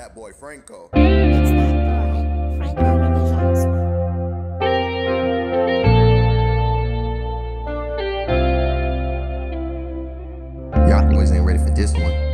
that boy Franco. It's that boy, Franco Revisions. Y'all boys ain't ready for this one.